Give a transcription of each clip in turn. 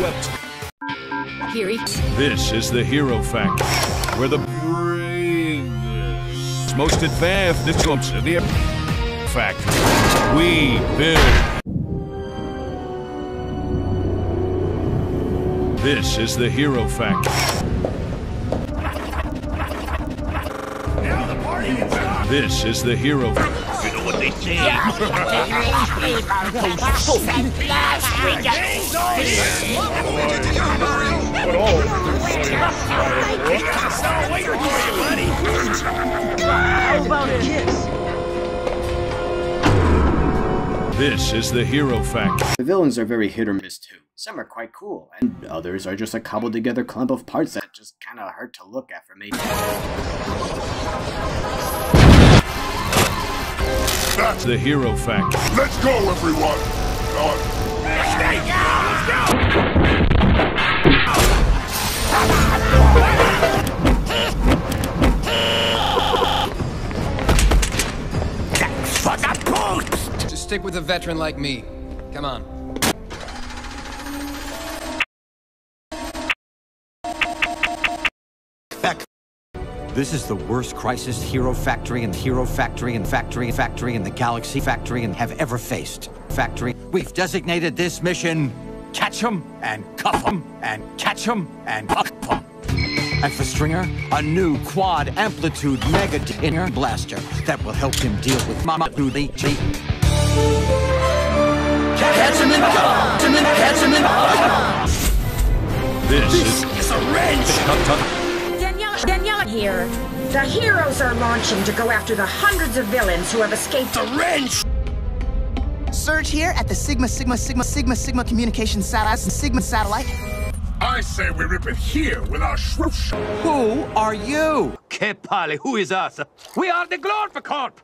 wept. Here he This is the Hero Factory, where the bravest, most advanced jumps in the factory. We build. This is the Hero Factory. This is the Hero Factory. You know what they say? This is the Hero Factory. The villains are very hit or miss too. Some are quite cool, and others are just a cobbled together clump of parts that just kinda hurt to look at for me. That's the Hero Factory. Let's go, everyone! Uh, let's Thanks for the boost! Just stick with a veteran like me. Come on. This is the worst crisis Hero Factory and Hero Factory and Factory Factory and the Galaxy Factory and have ever faced. Factory, we've designated this mission Catch 'em and Cuff 'em and Catch 'em and Cuff 'em. And for Stringer, a new quad amplitude mega inner blaster that will help him deal with Mama Doodly G. Catch 'em and Cuff 'em here. The heroes are launching to go after the hundreds of villains who have escaped. The wrench! Surge here at the Sigma Sigma Sigma Sigma Sigma Communication Satellite Sigma Satellite. I say we rip it here with our swoosh. Who are you? Que parle, who is us? We are the Glorpicorp!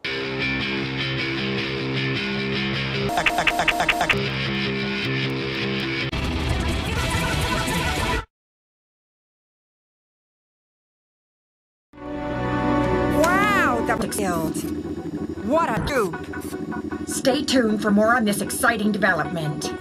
What a dupe. Stay tuned for more on this exciting development.